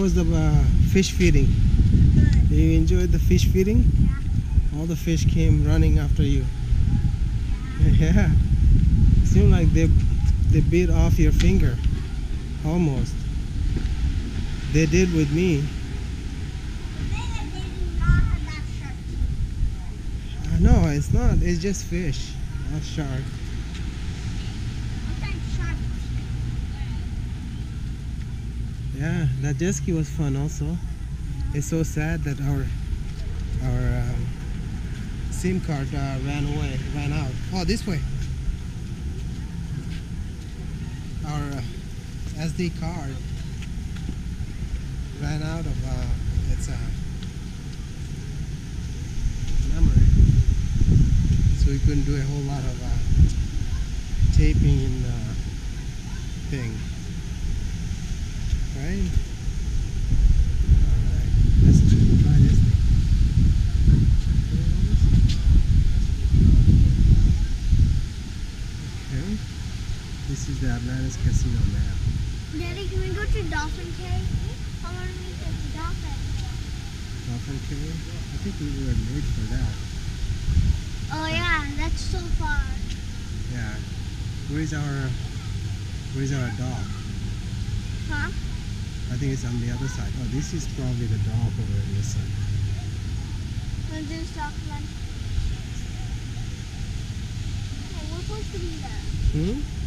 was the uh, fish feeding? Good. You enjoyed the fish feeding? Yeah. All the fish came running after you. Yeah. Seemed like they they bit off your finger. Almost. They did with me. The thing is they do not have that sharp teeth. Uh, no, it's not. It's just fish, not shark. Yeah, that jet ski was fun also. It's so sad that our our um, SIM card uh, ran away, ran out. Oh, this way. Our uh, SD card ran out of uh, its uh, memory, so we couldn't do a whole lot of uh, taping uh, thing. Right? Alright, let's try this thing. Okay, this is the Atlantis Casino map. Daddy, can we go to Dolphin Cave? I want to meet the dolphin. Dolphin Cave? I think we were late for that. Oh yeah, that's so far. Yeah. Where's our Where's our dog? Huh? I think it's on the other side. Oh, this is probably the dog over on this side. Wanna do stop one? Oh, we're supposed to be there. Hmm?